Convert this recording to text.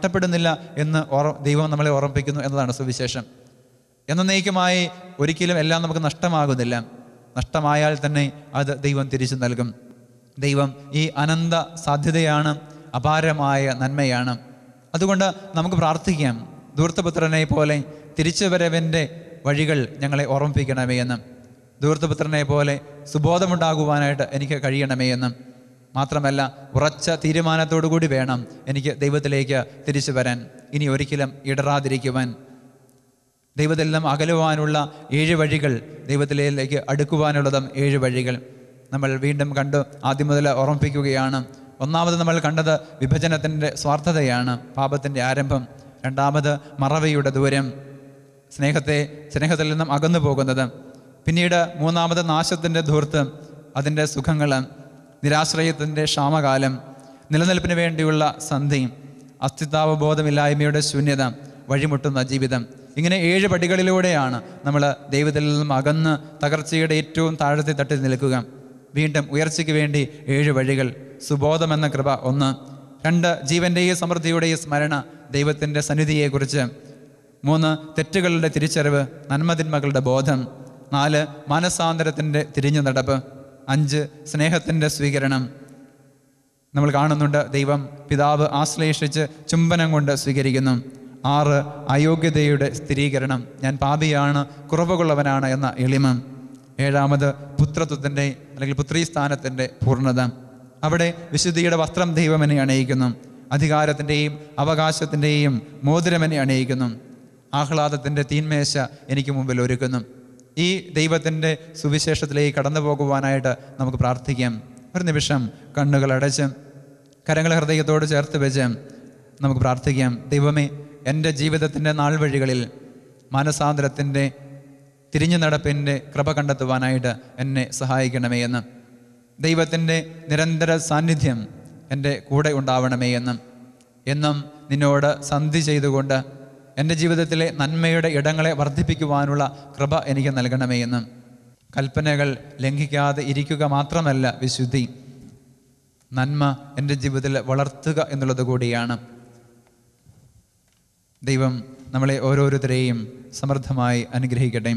നഷ്ടപ്പെടുന്നില്ല എന്ന് ഓർ ദൈവം നമ്മളെ ഓർമ്മിപ്പിക്കുന്നു എന്നതാണ് സുവിശേഷം. എന്നേക്കുമായി ഒരിക്കലും എല്ലാം നമുക്ക് നഷ്ടമാകുന്നില്ല. നഷ്ടമായാൽ തന്നെ അത് ദൈവം തിരിച്ചു നൽകും. ദൈവം ഈ അനന്ത സാധ്യതയാണ് അപാരമായ നന്മയാണ്. അതുകൊണ്ട് നമുക്ക് പ്രാർത്ഥിക്കാം. ദൂർത്തപുത്രനെ പോലെ തിരിച്ചു വരവിന്റെ വഴികൾ ഞങ്ങളെ ഓർമ്മിപ്പിക്കണമേ എന്ന്. ദൂർത്തപുത്രനെ പോലെ സുബോധമുണ്ടാകുവാനായിട്ട് എനിക്ക് കഴിയണമേ എന്ന്. മാത്രമല്ല ഉറച്ച തീരുമാനത്തോടു കൂടി വേണം എനിക്ക് ദൈവത്തിലേക്ക് തിരിച്ചു വരാൻ. ഇനി ഒരിക്കലും ഇടറാതിരിക്കുവാൻ. ദൈവത്തിൽ നിന്നും അകലുവാനുള്ള ഏഴ് വഴികൾ ദൈവത്തിലേക്ക് അടുക്കുവാനുള്ളതും ഏഴ് വഴികൾ. നമ്മൾ വീണ്ടും കണ്ട് ആദ്യം മുതൽ ഓർമ്മിപ്പിക്കുകയാണ്. ഒന്നാമത് നമ്മൾ കണ്ടത് വിഭജനത്തിന്റെ സ്വാർത്ഥതയാണ് പാപത്തിന്റെ ആരംഭം. രണ്ടാമത് മറവിയുടെ ദൂരം സ്നേഹത്തെ സ്നേഹത്തിൽ നിന്നും അകന്നു പോകുന്നത് പിന്നീട് മൂന്നാമത് നാശത്തിന്റെ ധൂർത്ത് അതിന്റെ സുഖങ്ങൾ നിരാശ്രയത്തിന്റെ ക്ഷാമകാലം നിലനിൽപ്പിന് വേണ്ടിയുള്ള സന്ധി അസ്തിത്വബോധമില്ലായ്മയുടെ ശൂന്യത വഴിമുട്ടുന്ന ജീവിതം. ഇങ്ങനെ ഏഴ് പടികളിലൂടെയാണ് നമ്മൾ ദൈവത്തിൽ നിന്നും അകന്ന് തകർച്ചയുടെ ഏറ്റവും താഴത്തെ തട്ടിൽ നിൽക്കുക. വീണ്ടും ഉയർച്ചയ്ക്ക് വേണ്ടി ഏഴ് വഴികൾ സുബോധമെന്ന കൃപ ഒന്ന്. രണ്ട് ജീവന്റെയും സമൃദ്ധിയുടെയും സ്മരണ ദൈവത്തിന്റെ സന്നിധിയെക്കുറിച്ച്. മൂന്ന് തെറ്റുകളുടെ തിരിച്ചറിവ് നന്മതിന്മകളുടെ ബോധം. നാല് മാനസാന്തരത്തിന്റെ തിരിഞ്ഞു നടപ്പ് അഞ്ച് സ്നേഹത്തിന്റെ സ്വീകരണം. നമ്മൾ കാണുന്നുണ്ട് ദൈവം പിതാവ് ആശ്ലേഷിച്ച് ചുംബനം കൊണ്ട് സ്വീകരിക്കുന്നു. ആറ് അയോഗ്യതയുടെ സ്ഥിരീകരണം. ഞാൻ പാപിയാണ് കുറവുകളുള്ളവനാണ് എന്ന എളിമ. ഏഴാമത് പുത്രത്വത്തിന്റെ അല്ലെങ്കിൽ പുത്രീസ്ഥാനത്തിന്റെ പൂർണത. അവിടെ വിശുദ്ധിയുടെ വസ്ത്രം ദൈവം എന്നെ അണയിക്കുന്നു. അധികാരത്തിന്റെയും അവകാശത്തിന്റെയും മോതിരം എന്നെ അണയിക്കുന്നു. ആഹ്ലാദത്തിന്റെ തീന്മേശ എനിക്ക് മുമ്പിൽ ഒരുക്കുന്നു. ഈ ദൈവത്തിന്റെ സുവിശേഷത്തിലേക്ക് കടന്നു പോകുവാനായിട്ട് നമുക്ക് പ്രാർത്ഥിക്കാം. ഒരു നിമിഷം കണ്ണുകൾ അടച്ച് കരങ്ങൾ ഹൃദയത്തോട് ചേർത്ത് വെച്ച് നമുക്ക് പ്രാർത്ഥിക്കാം. ദൈവമേ എന്റെ ജീവിതത്തിന്റെ നാൾ വഴികളിൽ മാനസാന്തരത്തിന്റെ തിരിഞ്ഞു നടപ്പിന്റെ കൃപ കണ്ടെത്തുവാനായിട്ട് എന്നെ സഹായിക്കണമേ എന്ന്. ദൈവത്തിന്റെ നിരന്തര സാന്നിധ്യം എന്റെ കൂടെ ഉണ്ടാവണമേ എന്നും. എന്നും നിന്നോട് സന്ധി ചെയ്തുകൊണ്ട് എന്റെ ജീവിതത്തിലെ നന്മയുടെ ഇടങ്ങളെ വർദ്ധിപ്പിക്കുവാനുള്ള കൃപ എനിക്ക് നൽകണമേ എന്ന്. കൽപ്പനകൾ ലംഘിക്കാതെ ഇരിക്കുക മാത്രമല്ല വിശുദ്ധി. നന്മ എന്റെ ജീവിതത്തിൽ വളർത്തുക എന്നുള്ളത് കൂടിയാണ്. ദൈവം നമ്മളെ ഓരോരുത്തരെയും സമൃദ്ധമായി അനുഗ്രഹിക്കട്ടെ.